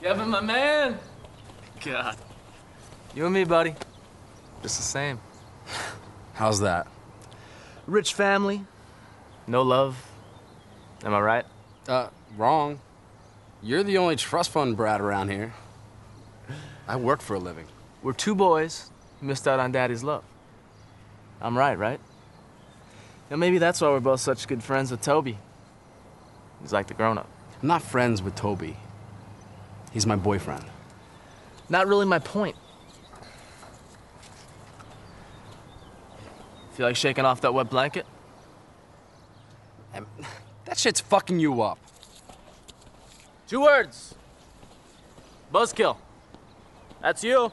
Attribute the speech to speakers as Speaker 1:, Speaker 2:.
Speaker 1: Kevin, my man. God. You and me, buddy. Just the same.
Speaker 2: How's that?
Speaker 1: Rich family. No love. Am I right?
Speaker 2: Uh, wrong. You're the only trust fund brat around here. I work for a living.
Speaker 1: We're two boys who missed out on daddy's love. I'm right, right? And maybe that's why we're both such good friends with Toby. He's like the grown up.
Speaker 2: I'm not friends with Toby. He's my boyfriend.
Speaker 1: Not really my point. Feel like shaking off that wet blanket?
Speaker 2: That shit's fucking you up.
Speaker 1: Two words. Buzzkill. That's you.